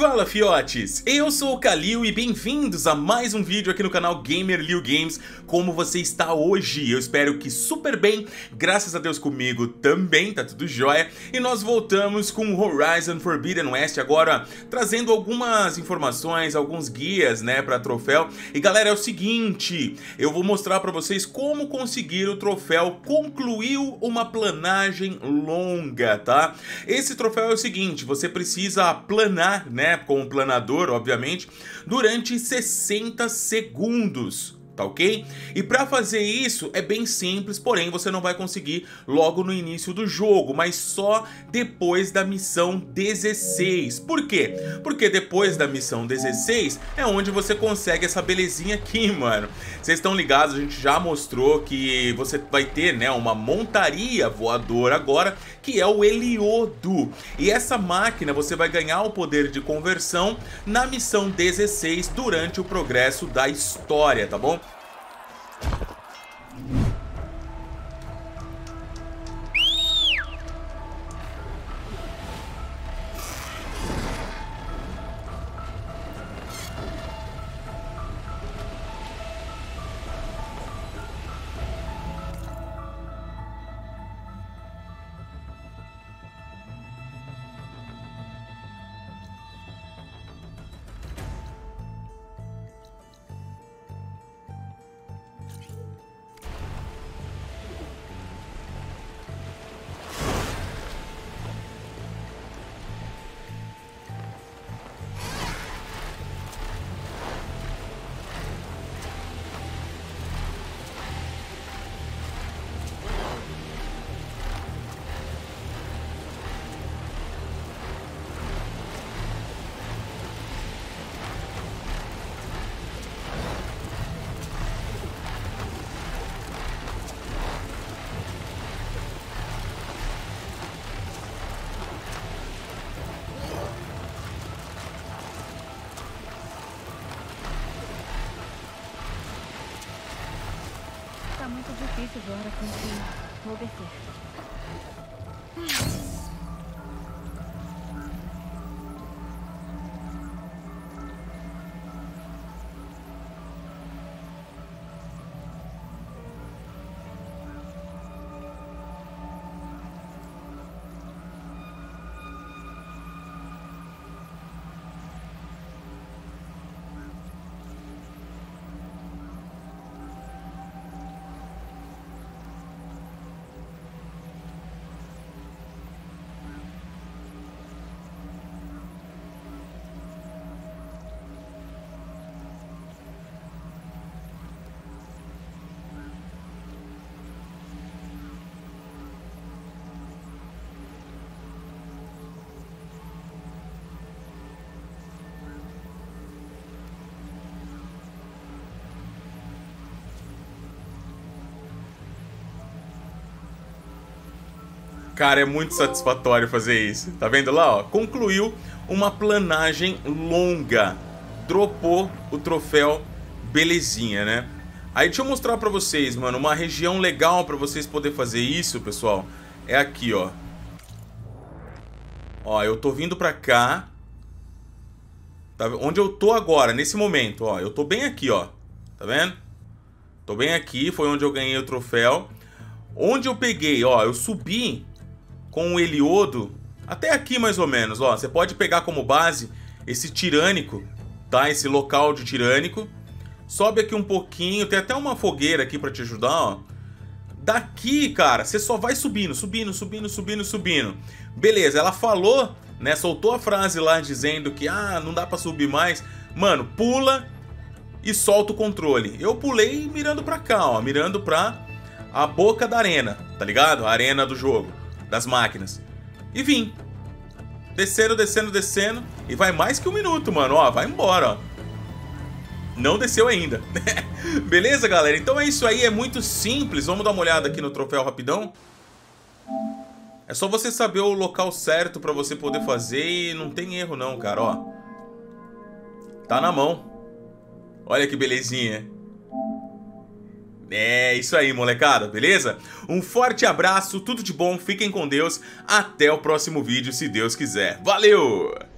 Fala fiotes, eu sou o Kalil e bem-vindos a mais um vídeo aqui no canal Gamer Liu Games. Como você está hoje? Eu espero que super bem, graças a Deus comigo também, tá tudo jóia. E nós voltamos com Horizon Forbidden West agora trazendo algumas informações, alguns guias né, para troféu. E galera é o seguinte, eu vou mostrar para vocês como conseguir o troféu Concluiu uma planagem longa, tá? Esse troféu é o seguinte, você precisa planar né, com o planador, obviamente, durante 60 segundos tá ok? E para fazer isso é bem simples, porém você não vai conseguir logo no início do jogo, mas só depois da missão 16. Por quê? Porque depois da missão 16 é onde você consegue essa belezinha aqui, mano. Vocês estão ligados, a gente já mostrou que você vai ter, né, uma montaria voadora agora, que é o Heliodo. E essa máquina você vai ganhar o poder de conversão na missão 16 durante o progresso da história, tá bom? you muito difícil agora conseguir obedecer. Cara, é muito satisfatório fazer isso. Tá vendo lá, ó? Concluiu uma planagem longa. Dropou o troféu belezinha, né? Aí deixa eu mostrar pra vocês, mano, uma região legal pra vocês poderem fazer isso, pessoal. É aqui, ó. Ó, eu tô vindo pra cá. Tá, onde eu tô agora, nesse momento, ó. Eu tô bem aqui, ó. Tá vendo? Tô bem aqui, foi onde eu ganhei o troféu. Onde eu peguei, ó, eu subi com o Heliodo, até aqui mais ou menos, ó. Você pode pegar como base esse tirânico, tá? Esse local de tirânico. Sobe aqui um pouquinho, tem até uma fogueira aqui pra te ajudar, ó. Daqui, cara, você só vai subindo, subindo, subindo, subindo, subindo. Beleza, ela falou, né, soltou a frase lá dizendo que, ah, não dá pra subir mais. Mano, pula e solta o controle. Eu pulei mirando pra cá, ó, mirando pra a boca da arena, tá ligado? A arena do jogo das máquinas. E vim. Descendo, descendo, descendo. E vai mais que um minuto, mano. Ó, vai embora, ó. Não desceu ainda. Beleza, galera? Então é isso aí, é muito simples. Vamos dar uma olhada aqui no troféu rapidão. É só você saber o local certo pra você poder fazer e não tem erro não, cara, ó. Tá na mão. Olha que belezinha. É isso aí, molecada, beleza? Um forte abraço, tudo de bom, fiquem com Deus, até o próximo vídeo, se Deus quiser. Valeu!